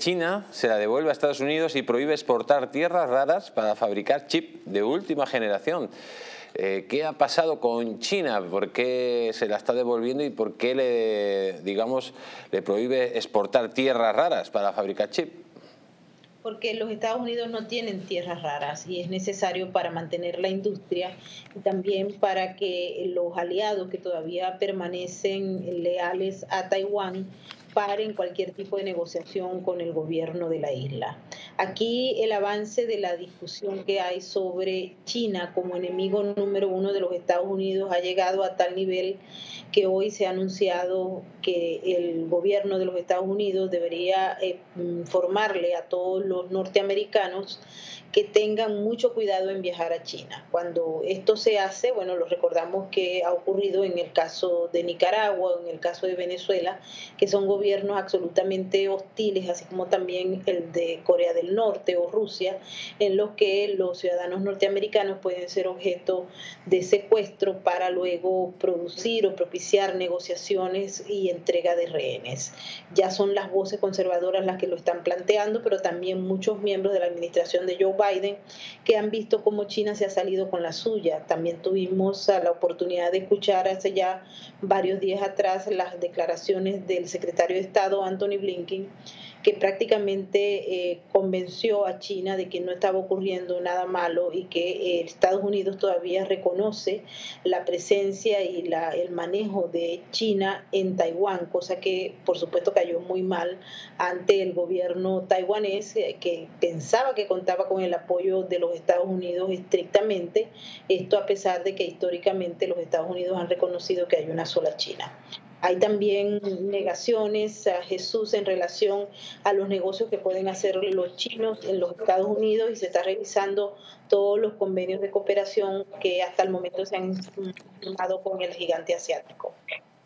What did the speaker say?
China se la devuelve a Estados Unidos y prohíbe exportar tierras raras para fabricar chip de última generación. Eh, ¿Qué ha pasado con China? ¿Por qué se la está devolviendo y por qué le, digamos, le prohíbe exportar tierras raras para fabricar chip? Porque los Estados Unidos no tienen tierras raras y es necesario para mantener la industria y también para que los aliados que todavía permanecen leales a Taiwán paren cualquier tipo de negociación con el gobierno de la isla. Aquí el avance de la discusión que hay sobre China como enemigo número uno de los Estados Unidos ha llegado a tal nivel que hoy se ha anunciado que el gobierno de los Estados Unidos debería eh, informarle a todos los norteamericanos que tengan mucho cuidado en viajar a China. Cuando esto se hace, bueno, lo recordamos que ha ocurrido en el caso de Nicaragua, en el caso de Venezuela, que son gobiernos absolutamente hostiles, así como también el de Corea del Norte o Rusia, en los que los ciudadanos norteamericanos pueden ser objeto de secuestro para luego producir o propiciar negociaciones y entrega de rehenes. Ya son las voces conservadoras las que lo están planteando, pero también muchos miembros de la administración de Joe Biden, que han visto cómo China se ha salido con la suya. También tuvimos la oportunidad de escuchar hace ya varios días atrás las declaraciones del secretario de Estado, Anthony Blinken, que prácticamente eh, convenció a China de que no estaba ocurriendo nada malo y que eh, Estados Unidos todavía reconoce la presencia y la, el manejo de China en Taiwán, cosa que por supuesto cayó muy mal ante el gobierno taiwanés eh, que pensaba que contaba con el apoyo de los Estados Unidos estrictamente, esto a pesar de que históricamente los Estados Unidos han reconocido que hay una sola China. Hay también negaciones a Jesús en relación a los negocios que pueden hacer los chinos en los Estados Unidos y se está revisando todos los convenios de cooperación que hasta el momento se han firmado con el gigante asiático.